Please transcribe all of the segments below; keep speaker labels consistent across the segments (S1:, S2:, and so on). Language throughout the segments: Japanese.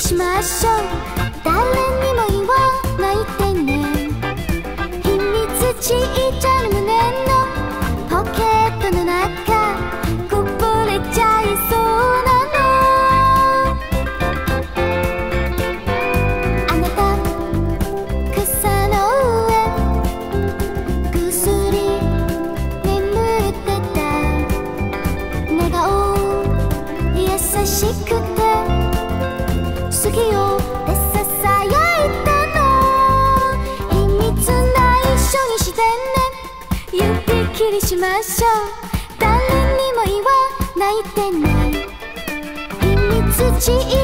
S1: しましょう。誰に指切りしましょう。誰にも言わないでね。秘密地域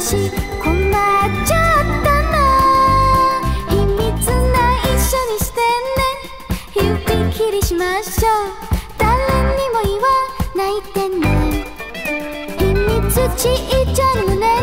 S1: 私困っちゃったな。秘密な一緒にしてね。指切りしましょう。誰にも言わないでね。秘密ちっちゃい胸